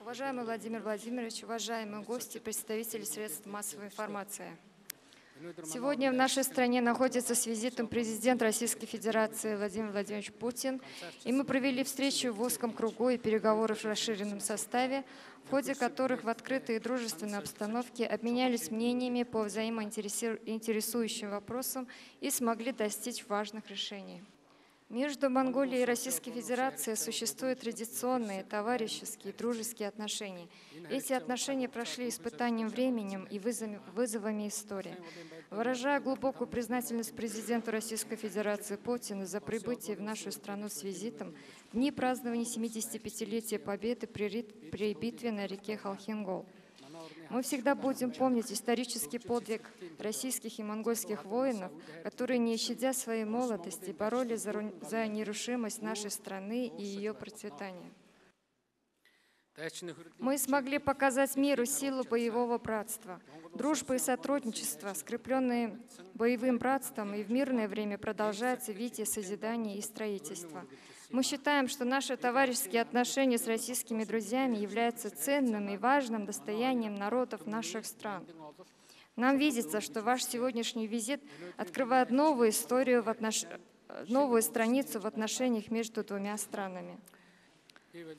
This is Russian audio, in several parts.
Уважаемый Владимир Владимирович, уважаемые гости, представители средств массовой информации. Сегодня в нашей стране находится с визитом президент Российской Федерации Владимир Владимирович Путин, и мы провели встречу в узком кругу и переговоры в расширенном составе, в ходе которых в открытой и дружественной обстановке обменялись мнениями по взаимоинтересующим вопросам и смогли достичь важных решений. Между Монголией и Российской Федерацией существуют традиционные, товарищеские, дружеские отношения. Эти отношения прошли испытанием временем и вызовами, истории. Выражая глубокую признательность президенту Российской Федерации Путину за прибытие в нашу страну с визитом, дни празднования 75-летия Победы при, при битве на реке Халхингол – мы всегда будем помнить исторический подвиг российских и монгольских воинов, которые, не щадя своей молодости, боролись за, нерушимость нашей страны и ее процветание. Мы смогли показать миру силу боевого братства, дружбы и сотрудничества, скрепленные боевым братством, и в мирное время продолжается видение созидания и строительства. Мы считаем, что наши товарищеские отношения с российскими друзьями являются ценным и важным достоянием народов наших стран. Нам видится, что ваш сегодняшний визит открывает новую историю, в отнош... новую страницу в отношениях между двумя странами.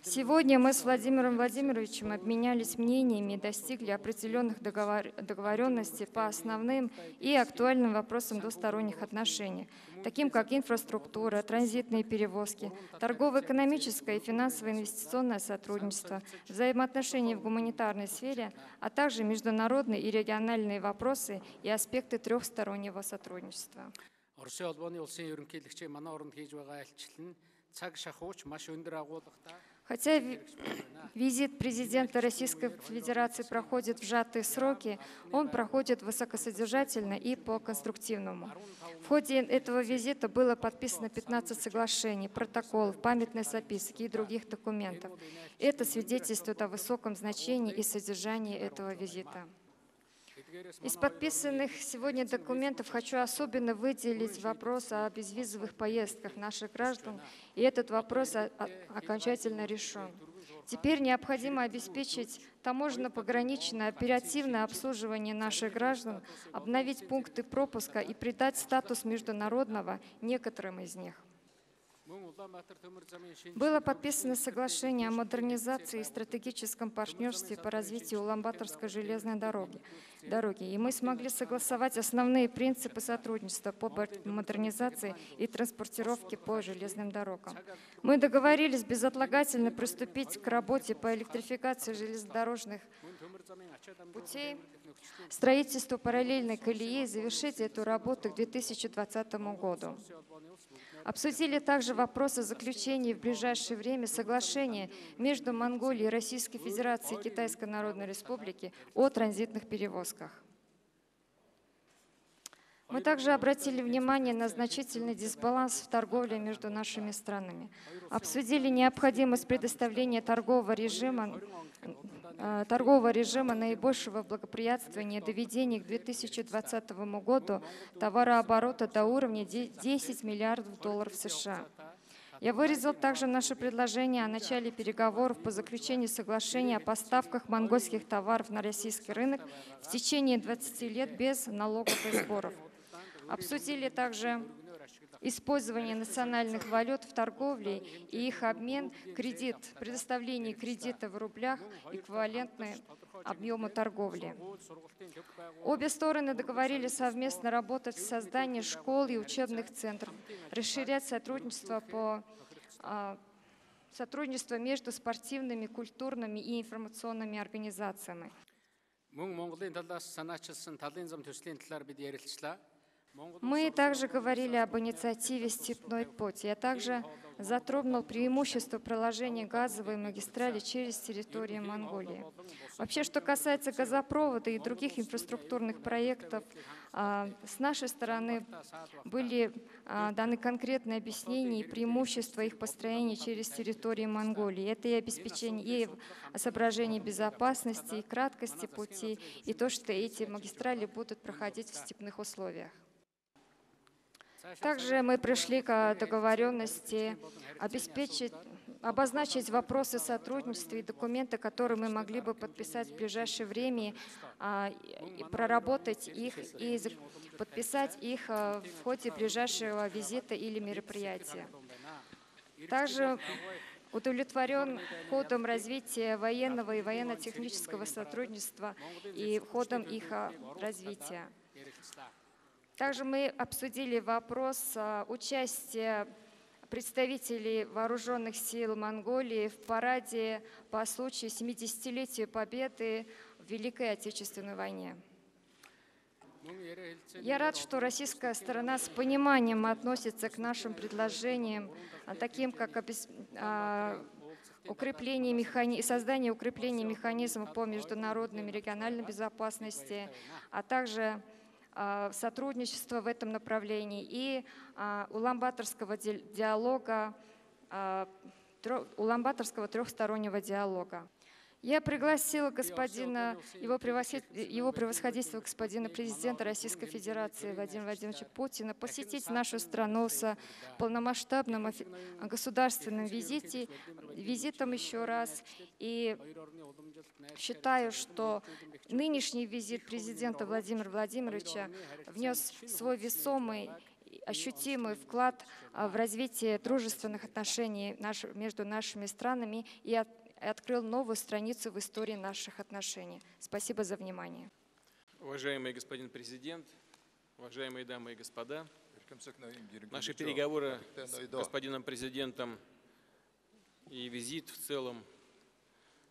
Сегодня мы с Владимиром Владимировичем обменялись мнениями и достигли определенных договор... договоренностей по основным и актуальным вопросам двусторонних отношений, таким как инфраструктура, транзитные перевозки, торгово-экономическое и финансово-инвестиционное сотрудничество, взаимоотношения в гуманитарной сфере, а также международные и региональные вопросы и аспекты трехстороннего сотрудничества. Хотя визит президента Российской Федерации проходит в сжатые сроки, он проходит высокосодержательно и по-конструктивному. В ходе этого визита было подписано 15 соглашений, протоколов, памятной записки и других документов. Это свидетельствует о высоком значении и содержании этого визита. Из подписанных сегодня документов хочу особенно выделить вопрос о безвизовых поездках наших граждан, и этот вопрос окончательно решен. Теперь необходимо обеспечить таможенно-пограничное оперативное обслуживание наших граждан, обновить пункты пропуска и придать статус международного некоторым из них. Было подписано соглашение о модернизации и стратегическом партнерстве по развитию Уламбаторской железной дороги, дороги, и мы смогли согласовать основные принципы сотрудничества по модернизации и транспортировке по железным дорогам. Мы договорились безотлагательно приступить к работе по электрификации железнодорожных путей, строительству параллельной колеи и завершить эту работу к 2020 году. Обсудили также вопрос о заключении в ближайшее время соглашения между Монголией Российской Федерацией и Китайской Народной Республики о транзитных перевозках. Мы также обратили внимание на значительный дисбаланс в торговле между нашими странами. Обсудили необходимость предоставления торгового режима Э, торгового режима наибольшего благоприятствования доведения к 2020 году товарооборота до уровня 10 миллиардов долларов США. Я выразил также наше предложение о начале переговоров по заключению соглашения о поставках монгольских товаров на российский рынок в течение 20 лет без налогов и сборов. Обсудили также использование национальных валют в торговле и их обмен, кредит, предоставление кредита в рублях, эквивалентны объему торговли. Обе стороны договорились совместно работать в создании школ и учебных центров, расширять сотрудничество по а, сотрудничество между спортивными, культурными и информационными организациями. Мы также говорили об инициативе «Степной путь». Я также затронул преимущество проложения газовой магистрали через территорию Монголии. Вообще, что касается газопровода и других инфраструктурных проектов, а, с нашей стороны были а, даны конкретные объяснения и преимущества их построения через территорию Монголии. Это и обеспечение и соображение безопасности, и краткости пути, и то, что эти магистрали будут проходить в степных условиях. Также мы пришли к договоренности обеспечить обозначить вопросы сотрудничества и документы, которые мы могли бы подписать в ближайшее время, а, проработать их и подписать их а, в ходе ближайшего визита или мероприятия. Также удовлетворен ходом развития военного и военно-технического сотрудничества и ходом их а, развития. Также мы обсудили вопрос участия представителей вооруженных сил Монголии в параде по случаю 70-летия победы в Великой Отечественной войне. Я рад, что российская сторона с пониманием относится к нашим предложениям, а, таким как а, укрепление механи... создание укрепления механизмов по международной и региональной безопасности, а также а, сотрудничество в этом направлении и уламбаторского диалога, уламбаторского трехстороннего диалога. Я пригласила господина, его, его превосходительство господина президента Российской Федерации Владимира Владимировича Путина посетить нашу страну с полномасштабным государственным визите, визитом еще раз. И считаю, что нынешний визит президента Владимира Владимировича внес свой весомый ощутимый вклад а, в развитие дружественных отношений между нашими странами и и открыл новую страницу в истории наших отношений. Спасибо за внимание. Уважаемый господин президент, уважаемые дамы и господа, наши переговоры с господином президентом и визит в целом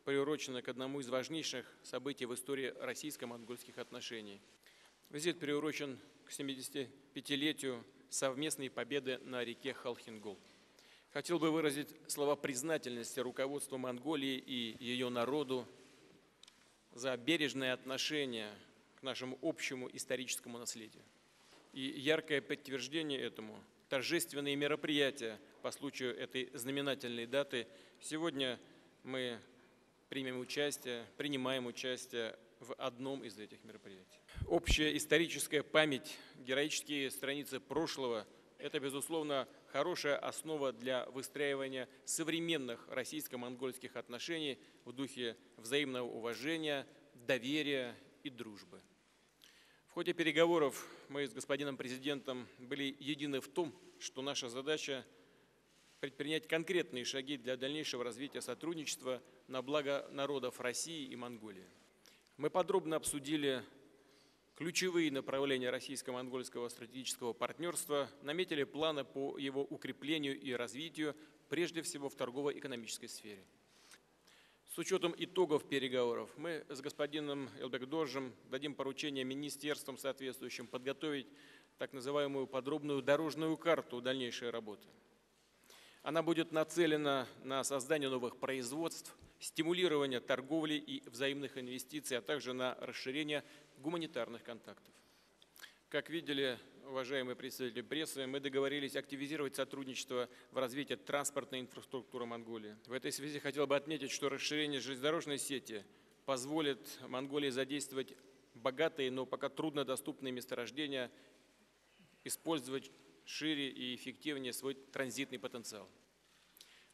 приурочены к одному из важнейших событий в истории российско-монгольских отношений. Визит приурочен к 75-летию совместной победы на реке Халхингол. Хотел бы выразить слова признательности руководству Монголии и ее народу за бережное отношение к нашему общему историческому наследию. И яркое подтверждение этому – торжественные мероприятия по случаю этой знаменательной даты. Сегодня мы примем участие, принимаем участие в одном из этих мероприятий. Общая историческая память, героические страницы прошлого – это, безусловно, хорошая основа для выстраивания современных российско-монгольских отношений в духе взаимного уважения, доверия и дружбы. В ходе переговоров мы с господином президентом были едины в том, что наша задача предпринять конкретные шаги для дальнейшего развития сотрудничества на благо народов России и Монголии. Мы подробно обсудили ключевые направления российско-монгольского стратегического партнерства, наметили планы по его укреплению и развитию, прежде всего в торгово-экономической сфере. С учетом итогов переговоров мы с господином Элбекдоржем дадим поручение министерствам соответствующим подготовить так называемую подробную дорожную карту дальнейшей работы. Она будет нацелена на создание новых производств, стимулирование торговли и взаимных инвестиций, а также на расширение гуманитарных контактов. Как видели, уважаемые представители прессы, мы договорились активизировать сотрудничество в развитии транспортной инфраструктуры Монголии. В этой связи хотел бы отметить, что расширение железнодорожной сети позволит Монголии задействовать богатые, но пока труднодоступные месторождения, использовать шире и эффективнее свой транзитный потенциал.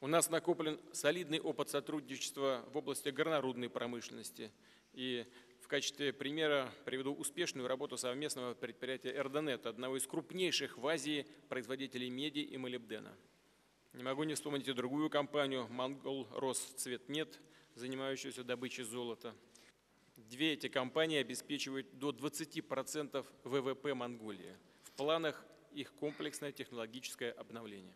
У нас накоплен солидный опыт сотрудничества в области горнорудной промышленности. И в качестве примера приведу успешную работу совместного предприятия «Эрдонет», одного из крупнейших в Азии производителей меди и молибдена. Не могу не вспомнить и другую компанию «Монгол Росцветмет», занимающуюся добычей золота. Две эти компании обеспечивают до 20% ВВП Монголии. В планах их комплексное технологическое обновление.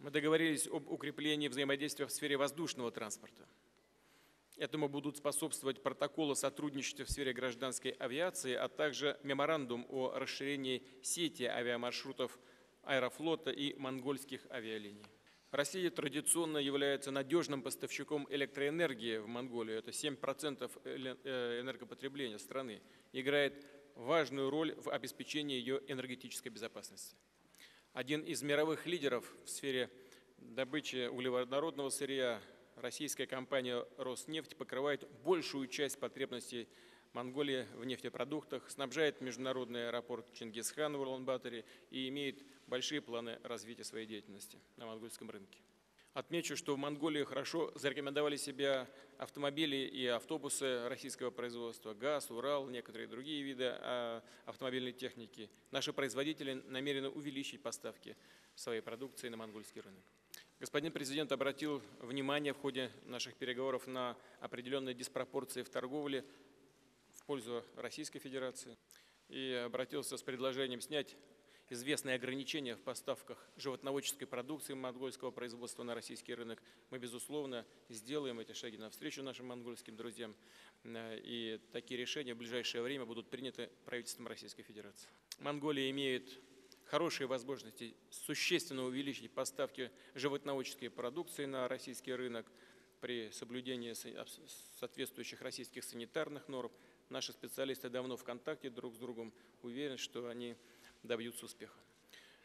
Мы договорились об укреплении взаимодействия в сфере воздушного транспорта – Этому будут способствовать протоколы сотрудничества в сфере гражданской авиации, а также меморандум о расширении сети авиамаршрутов аэрофлота и монгольских авиалиний. Россия традиционно является надежным поставщиком электроэнергии в Монголию. Это 7% э, энергопотребления страны. Играет важную роль в обеспечении ее энергетической безопасности. Один из мировых лидеров в сфере добычи углеводородного сырья российская компания «Роснефть» покрывает большую часть потребностей Монголии в нефтепродуктах, снабжает международный аэропорт Чингисхан в Улан-Баторе и имеет большие планы развития своей деятельности на монгольском рынке. Отмечу, что в Монголии хорошо зарекомендовали себя автомобили и автобусы российского производства, ГАЗ, Урал, некоторые другие виды а, автомобильной техники. Наши производители намерены увеличить поставки своей продукции на монгольский рынок. Господин президент обратил внимание в ходе наших переговоров на определенные диспропорции в торговле в пользу Российской Федерации и обратился с предложением снять известные ограничения в поставках животноводческой продукции монгольского производства на российский рынок, мы, безусловно, сделаем эти шаги навстречу нашим монгольским друзьям. Э, и такие решения в ближайшее время будут приняты правительством Российской Федерации. Монголия имеет хорошие возможности существенно увеличить поставки животноводческой продукции на российский рынок при соблюдении соответствующих российских санитарных норм. Наши специалисты давно в контакте друг с другом, уверены, что они добьются успеха.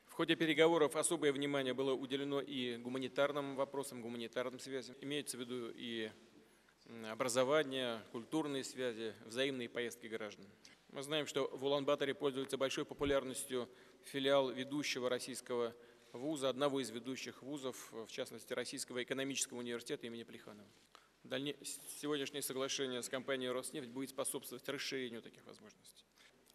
В ходе переговоров особое внимание было уделено и гуманитарным вопросам, гуманитарным связям. Имеется в виду и образование, культурные связи, взаимные поездки граждан. Мы знаем, что в Улан-Баторе пользуется большой популярностью филиал ведущего российского вуза, одного из ведущих вузов, в частности, Российского экономического университета имени Плеханова. Дальне... Сегодняшнее соглашение с компанией «Роснефть» будет способствовать расширению таких возможностей.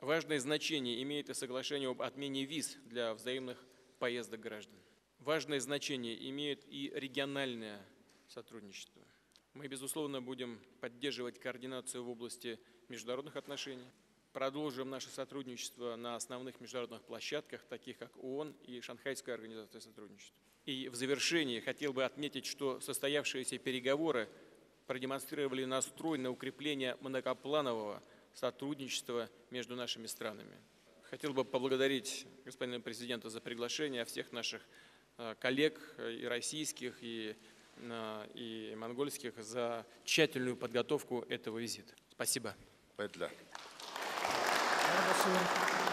Важное значение имеет и соглашение об отмене виз для взаимных поездок граждан. Важное значение имеет и региональное сотрудничество. Мы, безусловно, будем поддерживать координацию в области международных отношений, продолжим наше сотрудничество на основных международных площадках, таких как ООН и Шанхайская организация сотрудничества. И в завершении хотел бы отметить, что состоявшиеся переговоры продемонстрировали настрой на укрепление многопланового сотрудничества между нашими странами. Хотел бы поблагодарить господина президента за приглашение всех наших э, коллег э, и российских, и, э, и монгольских за тщательную подготовку этого визита. Спасибо. Спасибо.